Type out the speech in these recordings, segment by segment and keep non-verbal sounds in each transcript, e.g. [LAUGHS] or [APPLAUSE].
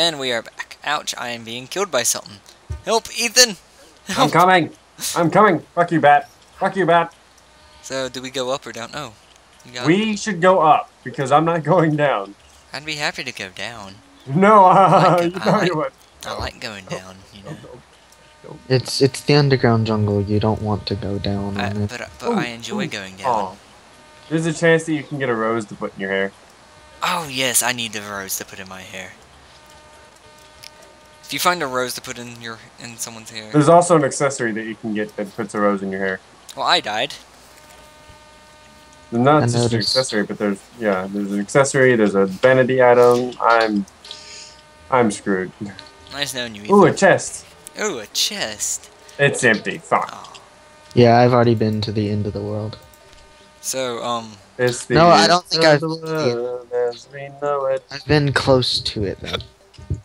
And we are back. Ouch, I am being killed by something. Help, Ethan! I'm coming. I'm coming. Fuck you, bat. Fuck you, bat. So, do we go up or down? Oh. You got We should go up because I'm not [LAUGHS] going down. I'd be happy to go down. No, [LAUGHS] uh, like it. you I know like- you would. I like going down, you know. It's it's the underground jungle. You don't want to go down I, but but Ooh, I enjoy ooh. going down. Oh. There's a chance that you can get a rose to put in your hair. Oh yes, I need the rose to put in my hair. If you find a rose to put in your in someone's hair, There's also an accessory that you can get that puts a rose in your hair. well, I died. Not I just an accessory, but there's yeah, there's an accessory. There's a vanity item. I'm, I'm screwed. Nice knowing you. Ooh, a chest. Ooh, a chest. It's empty. Fuck. Oh. Yeah, I've already been to the end of the world. So um, It's the No, I don't think end I've of the world as we know it. I've been close to it though.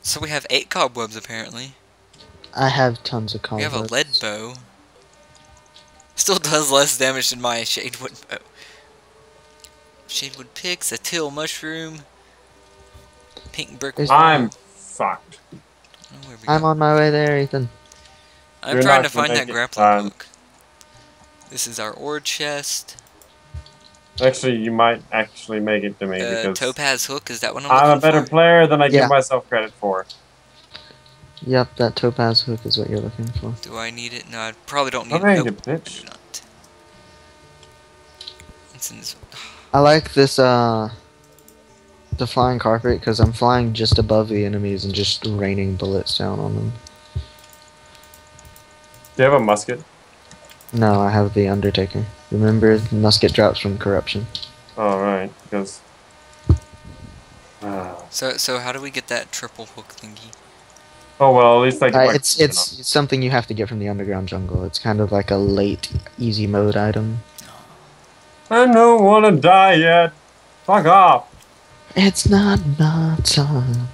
So we have eight cobwebs apparently. I have tons of cobwebs. We have a lead bow. Still does less damage than my shadewood bow. Shadewood picks, a till mushroom, pink brick wall. I'm fucked. Oh, I'm go? on my way there, Ethan. I'm You're trying to find that grappling um, hook. This is our ore chest. Actually, you might actually make it to me Uh, because topaz hook, is that one? I'm I'm a better for? player than I Yeah. give myself credit for. Yep, that topaz hook is what you're looking for. Do I need it? No, I probably don't need I it. made Nope, it, I do not. It's in this I like this uh the flying carpet because I'm flying just above the enemies and just raining bullets down on them. Do you have a musket? No, I have the Undertaker. Remember, musket drops from corruption. All right, because. Ah. So, so how do we get that triple hook thingy? oh well, at least I get Uh, it's it's it's something you have to get from the underground jungle. It's kind of like a late easy mode item. I don't want to die yet. Fuck off. It's not my time.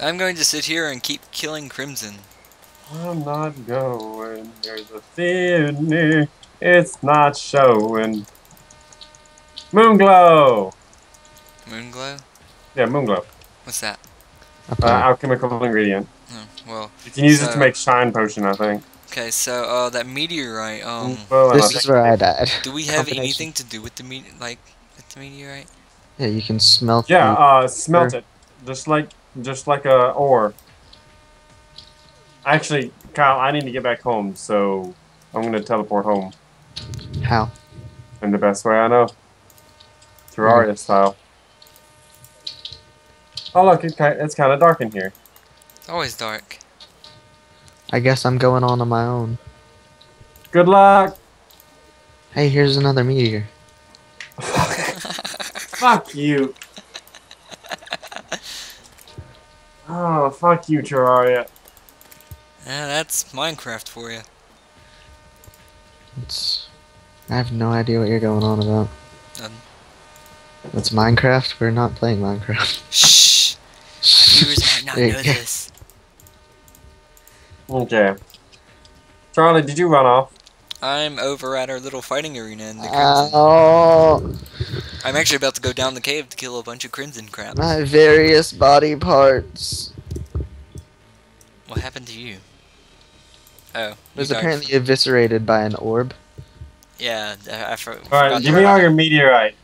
I'm going to sit here and keep killing Crimson. I'm not going. There's a theory. It's not showing. Moonglow. Moonglow? Yeah, moonglow. What's that? Up Uh, alchemical ingredient. Oh, well, You can use it to make shine potion, I think. okay. So, uh, that meteorite. Um, Well, this is where I died. do we have anything to do with the meet, like, with the meteorite? Yeah, you can smelt. It. Yeah, the- uh, smelt it, just like just like a ore. Actually, Kyle, I need to get back home, so I'm gonna teleport home how? in the best way I know, Terraria mm-hmm. style. Oh look, it, ki- it's kind of dark in here. It's always dark. I guess I'm going on on my own. Good luck. Hey, here's another meteor. [LAUGHS] Fuck you. [LAUGHS] Oh, fuck you, Terraria. Yeah, that's Minecraft for you. It's. I have no idea what you're going on about. Um, It's Minecraft. We're not playing Minecraft. shh. [LAUGHS] Viewers might not you know go. this. Okay. Charlie, did you run off? I'm over at our little fighting arena in the Uh, Crimson. Oh, I'm actually about to go down the cave to kill a bunch of Crimson crap. my various body parts. What happened to you? Oh, you Was apparently from- eviscerated by an orb. Yeah, I, I for, All right, forgot give me all your meteorite.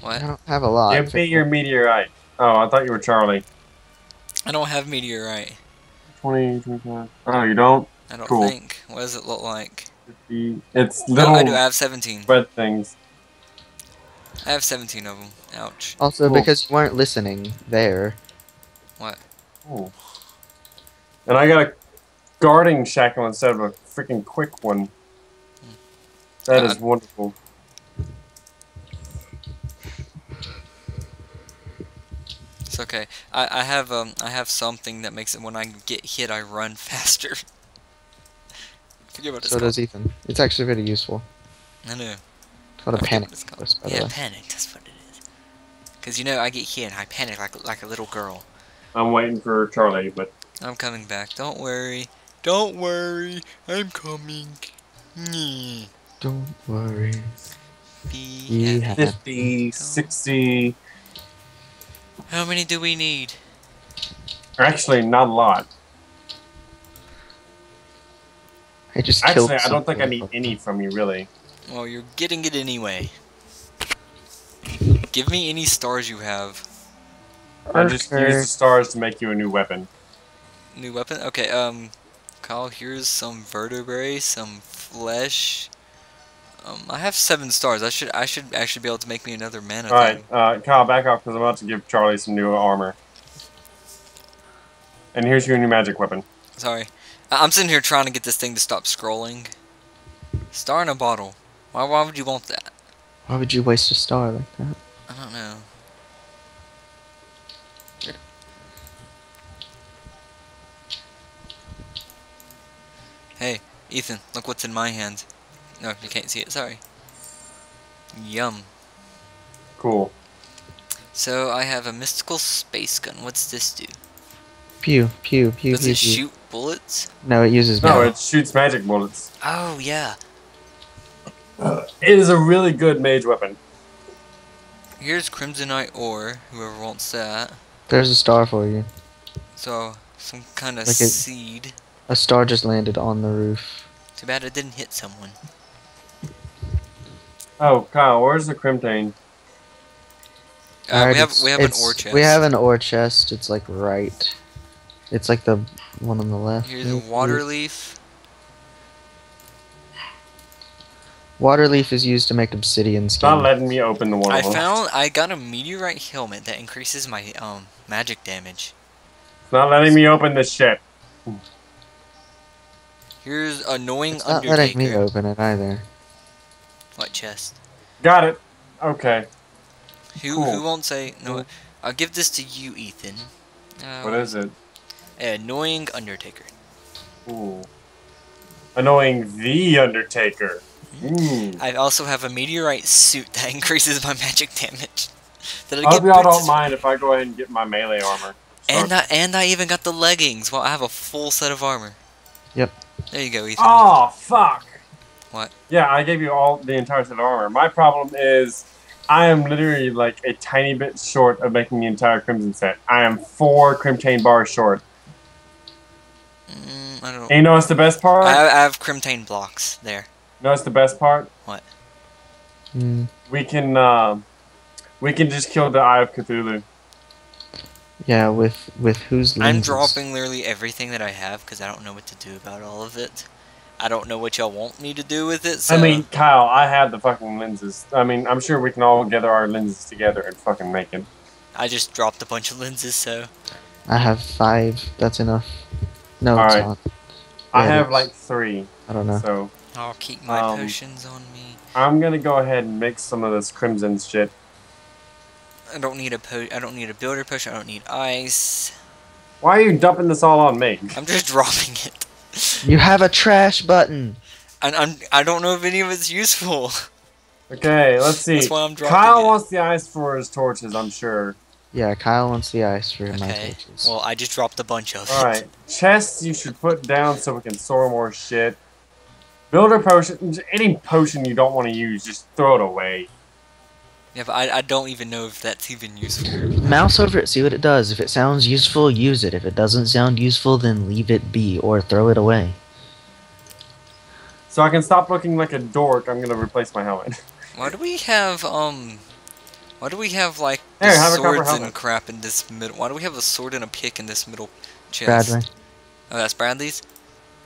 What? I don't have a lot. Give me your meteorite. Oh, I thought you were Charlie. I don't have meteorite. 20, 25. Oh, you don't? I don't Cool. think. What does it look like? 50. It's No, I do. I have 17. red things. I have 17 of them. Ouch. Also, Cool. because you weren't listening there. What? Ooh. And I got a guarding shackle instead of a freaking quick one. That is Uh, wonderful. It's okay. I, I have um I have something that makes it when I get hit I run [LAUGHS] faster. Forget what it's So called. does Ethan. It's actually really useful. I know. It's called I a forget panic what it's called. boost, by the Yeah, way. panic. That's what it is. Cause you know I get hit and I panic like like a little girl. I'm waiting for Charlie, but I'm coming back. Don't worry. Don't worry. I'm coming. Nyeh. Don't worry. Be Be happy. happy. 50, 60. How many do we need? Actually, not a lot. I just killed Actually, I don't think I need any from you, really. Well, you're getting it anyway. Give me any stars you have. I just Okay. used the stars to make you a new weapon. New weapon? Okay, um, Kyle, here's some vertebrae, some flesh. Um, I have seven stars. I should I should actually be able to make me another mana. Alright, thing. uh, Kyle, back off because I'm about to give Charlie some new armor. And here's your new magic weapon. Sorry. I- I'm sitting here trying to get this thing to stop scrolling. Star in a bottle. Why, why would you want that? Why would you waste a star like that? I don't know. Hey, Ethan, look what's in my hand. No, you can't see it, sorry. Yum. Cool. So I have a mystical space gun. What's this do? Pew, pew, pew, Does pew, it pew. shoot bullets? No, it uses No, magic. it shoots magic bullets. Oh, yeah. It is a really good mage weapon. Here's Crimsonite ore, whoever wants that. There's a star for you. So, some kind of Like it- seed. A star just landed on the roof. Too bad it didn't hit someone. Oh, Kyle, where's the Crimtane? Uh, we have we have an it's- ore chest. We have an ore chest. It's like right. It's like the one on the left. Here's a water leaf. Water leaf is used to make obsidian It's not letting me open the one. I on the left. found I got a meteorite helmet that increases my um magic damage. It's not letting me open this shit. Here's annoying It's not letting me open it either. What chest? Got it. Okay. Who Cool. who won't say no? I'll give this to you, Ethan. Uh, What is it? Annoying Undertaker. Ooh. Annoying the Undertaker. Ooh. I also have a meteorite suit that [LAUGHS] increases my magic damage. [LAUGHS] Did I I hope get y'all boots don't mind if I go ahead and get my melee armor. And I and I even got the leggings. Well, I have a full set of armor. Yep. There you go, Ethan. Oh, fuck. What? Yeah, I gave you all the entire set of armor. My problem is I am literally like a tiny bit short of making the entire Crimson set. I am four Crimtane bars short. Mm, I don't. And you know what's the best part? I, I have Crimtane blocks there. You know what's the best part? Mm, We can, uh, we can just kill the Eye of Cthulhu. Yeah, with with whose lens. I'm dropping literally everything that I have because I don't know what to do about all of it. I don't know what y'all want me to do with it. So I mean, Kyle, I have the fucking lenses. I mean, I'm sure we can all gather our lenses together and fucking make it. I just dropped a bunch of lenses, so I have five. That's enough. No, it's Alright. not. I Yeah, it have is. like three, I don't know. so I'll keep my Um, potions on me. I'm gonna go ahead and mix some of this crimson shit. I don't need a po- I don't need a builder potion. I don't need ice. Why are you dumping this all on me? I'm just [LAUGHS] dropping it. You have a trash button. And I'm I don't know if any of it's useful. Okay, let's [LAUGHS] see. That's why I'm dropping Kyle it. wants the ice for his torches, I'm sure. Yeah, Kyle wants the ice for my Okay. torches. Well, I just dropped a bunch of it. Alright, chests you should put down so we can store more shit. Builder potion, any potion you don't want to use, just throw it away. Yeah, but I, I don't even know if that's even useful. Mouse over it, see what it does. If it sounds useful, use it. If it doesn't sound useful, then leave it be or throw it away. So I can stop looking like a dork, I'm gonna replace my helmet. [LAUGHS] Why do we have um? Why do we have like Here, the have swords and crap in this middle? Why do we have a sword and a pick in this middle chest? Bradley. Oh, that's Bradley's.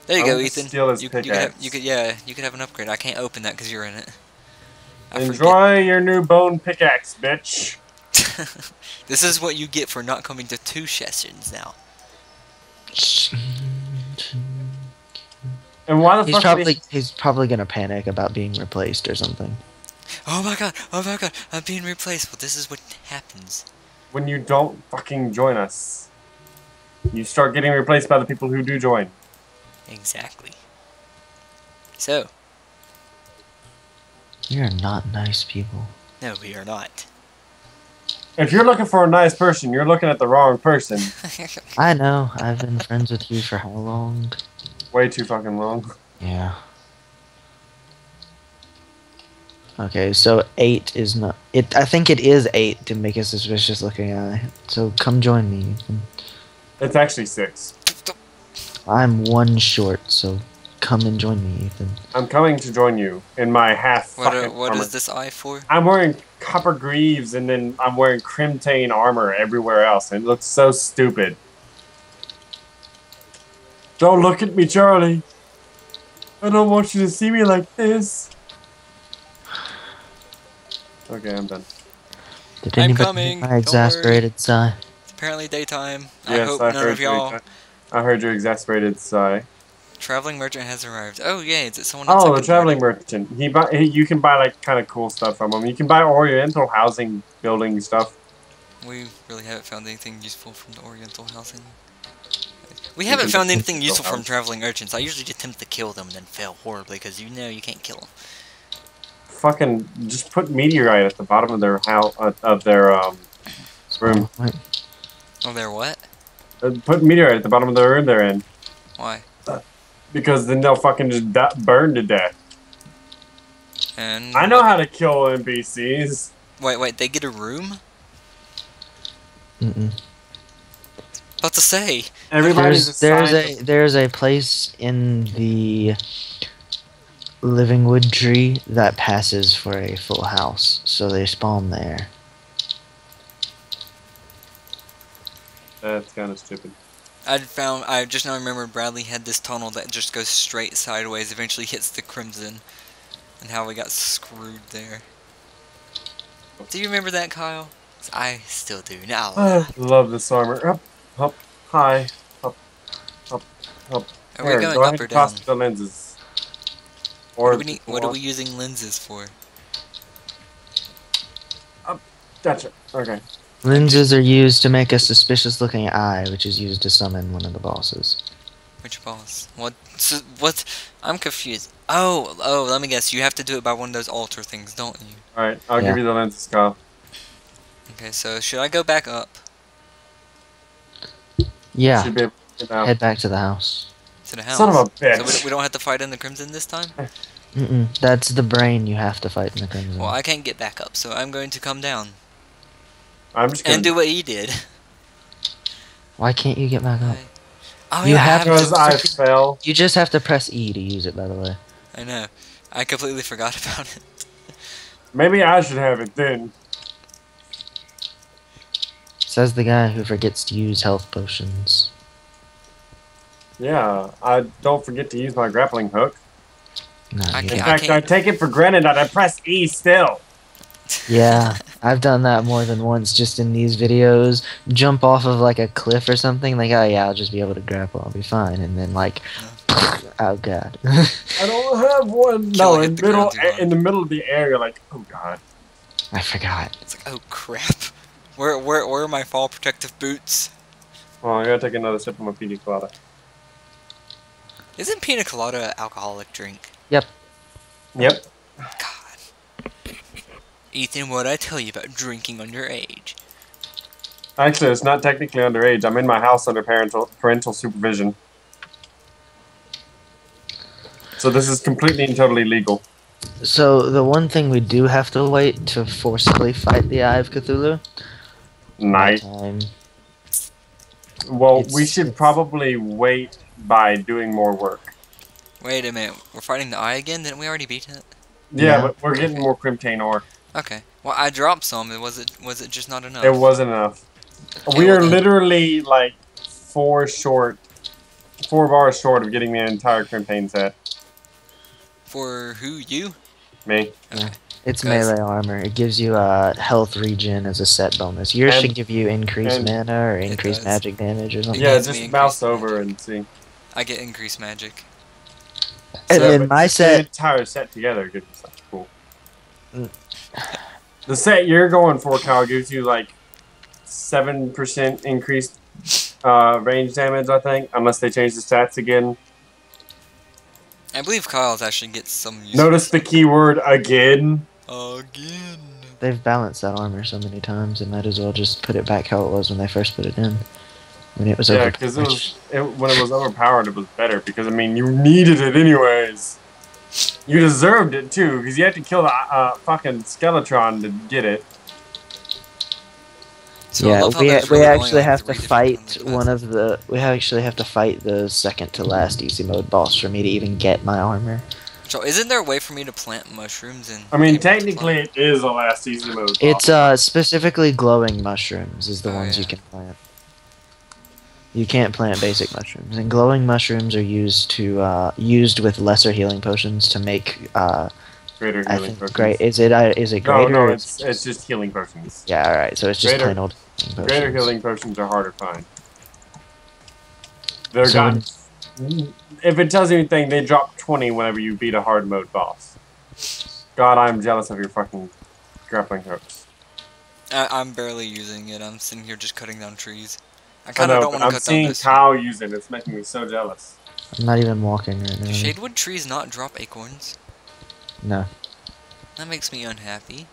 There you I'm go, Ethan. steal his you, could- you could have, you could, yeah, you could have an upgrade. I can't open that because you're in it. I Enjoy your new bone pickaxe, bitch. [LAUGHS] this is what you get for not coming to two sessions now. And why the He's fuck probably did he's probably gonna panic about being replaced or something. Oh my god! Oh my god! I'm being replaced. Well, this is what happens. when you don't fucking join us? You start getting replaced by the people who do join. Exactly. So, You're not nice people. no, we are not. If you're looking for a nice person, you're looking at the wrong person. [LAUGHS] I know. I've been friends with you for how long? Way too fucking long. Yeah. Okay, so eight is not. It. I think it is eight to make a suspicious looking eye. So come join me. It's actually six. I'm one short, so come and join me, Ethan. I'm coming to join you in my half What, uh, fucking are, what armor. is this eye for? I'm wearing copper greaves and then I'm wearing crimtane armor everywhere else, and it looks so stupid. Don't look at me, Charlie. I don't want you to see me like this. Okay, I'm done. Did I'm anybody coming, hear my don't worry. exasperated sigh? It's apparently daytime. I hope I, none heard of y'all. exa- I heard your exasperated sigh. Traveling merchant has arrived. Oh yay! Is it someone Oh, the traveling murder? merchant. He buy. He, you can buy like kind of cool stuff from him. You can buy Oriental housing building stuff. We really haven't found anything useful from the Oriental housing. We You haven't found anything useful from traveling urchins. I usually attempt to kill them and then fail horribly because you know you can't kill them. Fucking just put meteorite at the bottom of their house uh, of their um room. Oh, they're what? Uh, put meteorite at the bottom of the room they're in Why? Because then they'll fucking just da- burn to death. And I know how to kill NPCs. Wait, wait. They get a room? Mm-mm. About to say. Everybody's There's, there's a there's a place in the living wood tree that passes for a full house, so they spawn there. That's kind of stupid. I found. I just now remembered Bradley had this tunnel that just goes straight sideways, eventually hits the Crimson, and how we got screwed there. Do you remember that, Kyle? I still do now. I love this armor. Up, up, high, up, up, up. Are we Here, going go up or down? the lenses. What Or are, we need, what are we using lenses for? Up, gotcha. Okay. Lenses are used to make a suspicious looking eye, which is used to summon one of the bosses. Which boss? What? what? I'm confused. Oh, oh. Let me guess. You have to do it by one of those altar things, don't you? All right. I'll Yeah. give you the lenses, Kyle. Okay. So should I go back up Yeah, be able to head back to the house. to the house? Son of a bitch. we, we don't have to fight in the Crimson this time. [LAUGHS] Mm-mm. That's the brain you have to fight in the Crimson. Well, I can't get back up, so I'm going to come down I'm just gonna. and do what he did. [LAUGHS] Why can't you get back up? Oh You yeah, I have have because to. I fell. You just have to press E to use it, by the way. I know. I completely forgot [LAUGHS] about it. Maybe I should have it then. Says the guy who forgets to use health potions. Yeah. I don't forget to use my grappling hook. No, In can't- don't. fact, I take it for granted that I press E still. Yeah, [LAUGHS] I've done that more than once just in these videos. Jump off of like a cliff or something, like, oh yeah, I'll just be able to grapple, I'll be fine. And then, like, oh god. [LAUGHS] I don't have one. Kill No, it, in the middle ground in the middle of the air, you're like, oh god. I forgot. It's like, oh crap. Where, where, where are my fall protective boots? Oh, I gotta take another sip of my pina colada. Isn't pina colada an alcoholic drink? Yep. God. Ethan, what I tell you about drinking underage? Actually, it's not technically underage. I'm in my house under parental parental supervision. So this is completely and totally legal. So, the one thing we do have to wait to forcibly fight the Eye of Cthulhu. Night. Time. Um, well, It's- we should probably wait by doing more work. Wait a minute, we're fighting the eye again? Didn't we already beat it? Yeah, Yeah. but we're getting more crimtane ore. Okay. Well, I dropped some. It was it was it just not enough? It wasn't enough. Okay, We well are then- literally like four short, four bars short of getting the entire Crimtane set. For who? You? Me. It's Guys. melee armor. It gives you a health regen as a set bonus. Yours And- should give you increased mana or increased magic damage or something. Yeah, just mouse damage. over and see. I get increased magic. And Yeah, then but my the set, entire set together gives you something cool. Mm. The set you're going for, Kyle, gives you like seven percent increased uh, range damage, I think, unless they change the stats again. I believe Kyle's actually gets some use. Notice the keyword again. Again. they've balanced that armor so many times, and might as well just put it back how it was when they first put it in. When it was Yeah, because it was it, when it was overpowered, it was better. Because I mean, you needed it anyways. You deserved it too, because you had to kill the uh, fucking Skeletron to get it. So yeah, we, there's we really only, actually have to fight one of the. We actually have to fight the second to last easy mode boss for me to even get my armor. So isn't there a way for me to plant mushrooms and? I mean, technically, it is a last season mode. It's uh specifically glowing mushrooms is the Oh, ones you can plant. You can't plant basic mushrooms, and glowing mushrooms are used to uh, used with lesser healing potions to make. Uh, greater I healing think potions. great. Is it? Uh, is it greater? no, or it's it's just healing potions. yeah. All right. So it's just Greater- plain old. healing Greater potions. healing potions are harder to find. They're So gone. If it tells you anything, they drop 20 whenever you beat a hard mode boss. God, I'm jealous of your fucking grappling hooks. I, I'm barely using it. I'm sitting here just cutting down trees. I I kind of know, don't but want to I'm cut down seeing this. Kyle use it. It's making me so jealous. I'm not even walking right now. Do Shadewood trees not drop acorns? No. That makes me unhappy.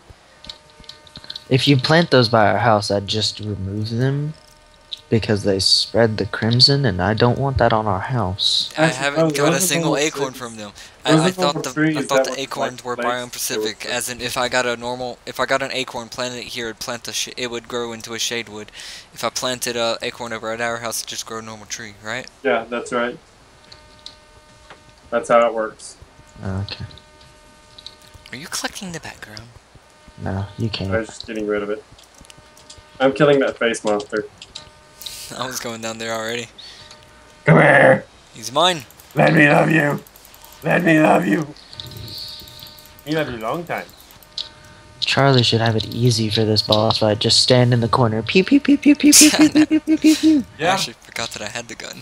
If you plant those by our house, I'd just remove them because they spread the crimson, and I don't want that on our house. I haven't those- got a single acorn from them. I, I thought the I thought the acorns were collect biome flakes. Specific, as in if I got a normal, if I got an acorn planted here, it'd plant the sh- it would grow into a shadewood. If I planted a acorn over at our house, it'd just grow a normal tree, right? Yeah, that's right. That's how it works. Okay. Are you collecting the background? No, you can't. was just getting rid of it. I'm killing that face monster. [LAUGHS] I was going down there already. Come here! He's mine. Let me love you! Let me love you! We love you a long time. Charlie should have it easy for this boss fight. Just stand in the corner. Pew pew pew pew pew pew pew pew pew pew pew [LAUGHS] pew. I actually forgot that I had the gun.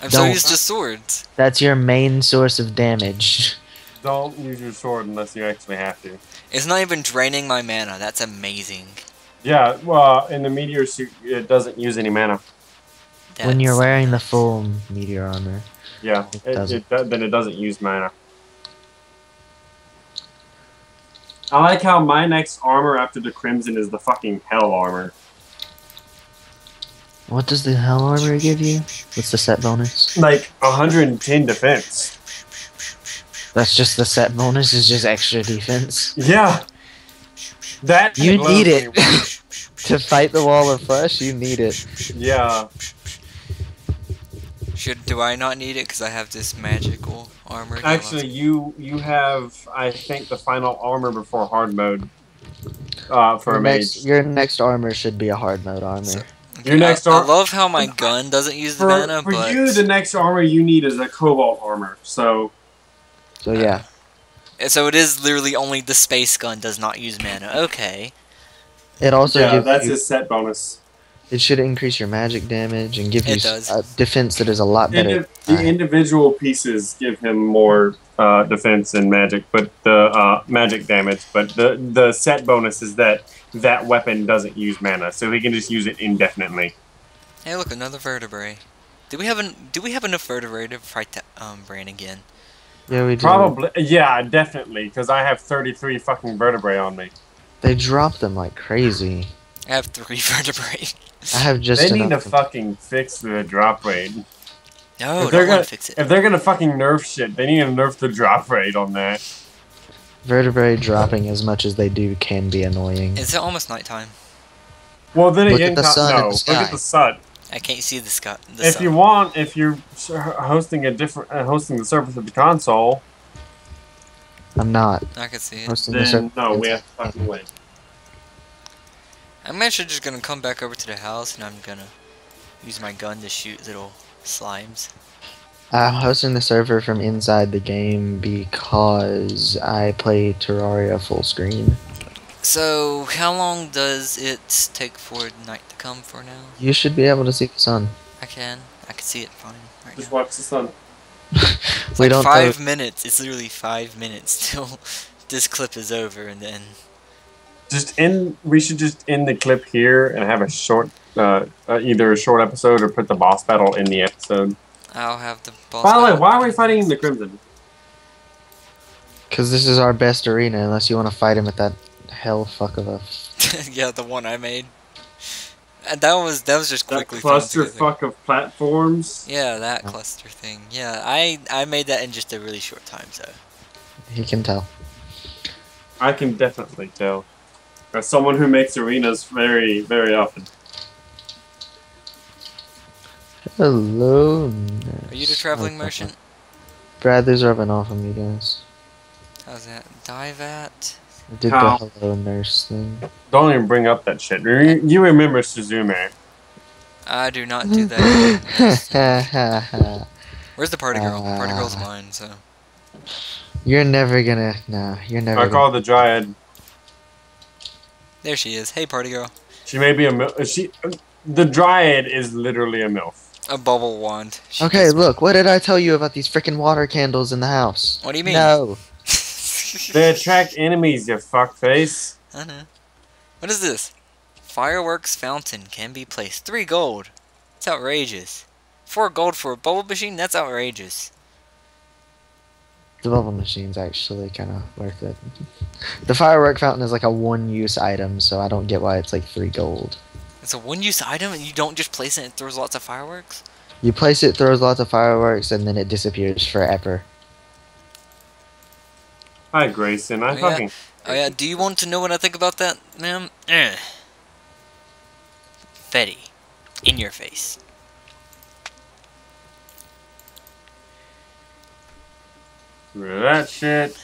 I'm Don't. used to swords. That's your main source of damage. [LAUGHS] Don't use your sword unless you actually have to. It's not even draining my mana. That's amazing. Yeah, well, in the meteor suit, it doesn't use any mana. when you're wearing the full meteor armor. Yeah, It it, it, do- then it doesn't use mana. I like how my next armor after the crimson is the fucking hell armor. What does the hell armor give you? What's the set bonus? Like 110 defense. That's just the set bonus. Is just extra defense Yeah. That You need it. [LAUGHS] to fight the wall of flesh. You need it. yeah. Should do I not need it because I have this magical armor? Actually, you you have I think the final armor before hard mode. Uh, for Your a next, mage. your next armor should be a hard mode armor. So- Your next I, I love how my gun doesn't use the For, mana, for but you, the next armor you need is a cobalt armor. So so yeah, so it is literally only the space gun does not use mana. Okay. it also yeah, gives that's you, his set bonus. it should increase your magic damage and give you It does. a defense that is a lot better. Indi- the individual pieces give him more uh, defense and magic, but the uh, magic damage. But the the set bonus is that that weapon doesn't use mana, so he can just use it indefinitely. Hey, look, another vertebrae. Do we have an Do we have enough vertebrae to fight that um brain again? Yeah, we do. Probably, yeah, definitely, because I have thirty three fucking vertebrae on me. They drop them like crazy. I have three [LAUGHS] vertebrae. I have just they need to fucking fix the drop rate. No, If they're don't gonna- fix it. If they're gonna fucking nerf shit, they need to nerf the drop rate on that. Vertebrae dropping as much as they do can be annoying. Is it almost nighttime? Well, then Look again, at the sun in no, the look at the sun. I can't see the sky. The if sun. you want, if you're hosting a different, uh, hosting the surface of the console, I'm not I can see it. hosting the then server. no, we have to fucking wait. I'm actually just gonna come back over to the house and I'm gonna use my gun to shoot little slimes. I'm hosting the server from inside the game because I play Terraria full screen. So, how long does it take for night to come for now? You should be able to see the sun. I can. I can see it fine right Just now. watch the sun. It's we like don't five throw- minutes. It's literally five minutes till [LAUGHS] this clip is over, and then Just end. We should just end the clip here and have a short, uh, uh, either a short episode or put the boss battle in the episode. I'll have the boss. By the way, why are we fighting in the Crimson? Because this is our best arena, unless you want to fight him at that hell fuck of a. [LAUGHS] yeah, the one I made. Uh, That was that was just That quickly thrown cluster fuck of platforms. Yeah, that Oh. cluster thing. Yeah, I I made that in just a really short time, so. He can tell. I can definitely tell. As someone who makes arenas very, very often. Hello. Are you the traveling merchant? Brad, Bradley's rubbing off on me, guys. How's that? Dive at? I did How? the hello nurse thing. Don't even bring up that shit. You you remember Suzume. I do not do that. [LAUGHS] Where's the party girl? Uh, party girl's mine, so. You're never gonna. No, you're never. I gonna, call the Dryad. There she is. Hey, party girl. She may be a mil- uh, she. Uh, the Dryad is literally a milf. A bubble wand. She Okay, gets- look. What did I tell you about these freaking water candles in the house? What do you mean? No. [LAUGHS] They attract enemies, you fuckface. I know. What is this? Fireworks fountain can be placed. Three gold. That's outrageous. Four gold for a bubble machine? That's outrageous. The bubble machine's actually kind of worth it. The firework fountain is like a one-use item, so I don't get why it's like three gold. It's a one-use item, and you don't just place it and it throws lots of fireworks. You place it, throws lots of fireworks, and then it disappears forever. Hi, Grayson. I Oh, yeah. fucking. Oh yeah. Do you want to know what I think about that, ma'am? Eh. Fetty, in your face. Rid that shit.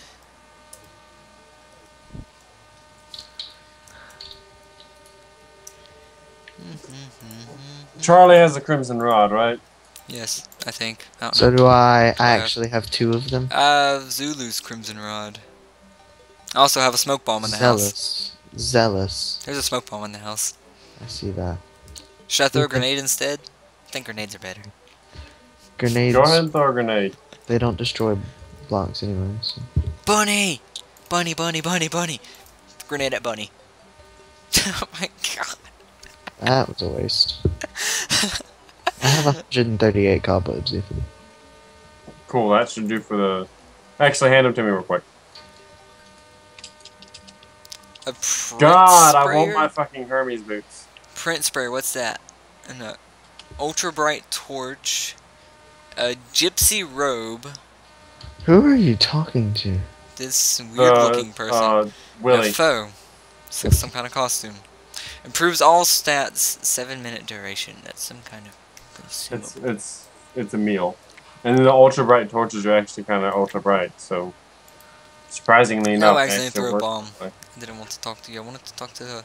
Mm-hmm, mm-hmm, mm-hmm. Charlie has a crimson rod, right? Yes, I think. I So know. do I. I Yeah. actually have two of them. I have Zealous crimson rod. I also have a smoke bomb in the house. Zealous. Zealous. There's a smoke bomb in the house. I see that. Should I throw a grenade instead? I think grenades are better. Grenades. Go ahead and throw a grenade. They don't destroy blocks anyway. So. Bunny! Bunny, bunny, bunny, bunny! Grenade at bunny. [LAUGHS] oh my god. That was a waste. I have 138 cobwebs. If you... Cool, that should do for the. Actually, hand them to me real quick. A print God, I want my fucking Hermes boots. Paint sprayer, what's that? And a ultra bright torch. A gypsy robe. Who are you talking to? This weird looking The, person. Uh, Willie. A foe. It's like some kind of costume. Improves all stats, 7 minute duration. That's some kind of consumable. It's it's it's a meal, and the ultra bright torches are actually kind of ultra bright. So surprisingly No, enough, I accidentally actually threw a bomb. I didn't want to talk to you. I wanted to talk to uh,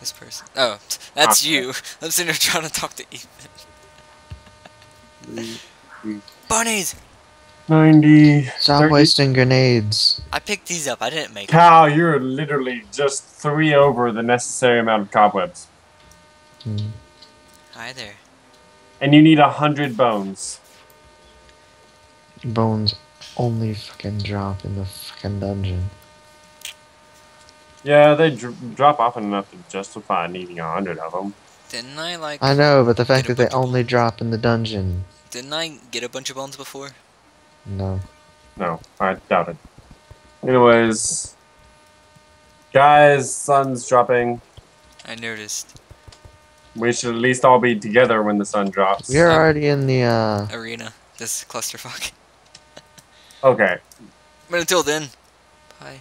this person. Oh, [LAUGHS] that's Ah. you. [LAUGHS] I'm sitting here trying to talk to Ethan. Bunnies! Ninety. Stop 30 wasting grenades. I picked these up. I didn't make them. You're literally just three over the necessary amount of cobwebs, Hmm. Hi there. And you need a hundred bones. Bones only fucking drop in the fucking dungeon. Yeah, they dr- drop often enough to justify needing a hundred of them. Didn't I like? I know, but the fact that they only drop in the dungeon. Didn't I get a bunch of bones before? No. No, I doubt it. Anyways, guys, sun's dropping. I noticed. We should at least all be together when the sun drops. We're Um, already in the uh Arena. This clusterfuck. [LAUGHS] Okay. But until then, bye.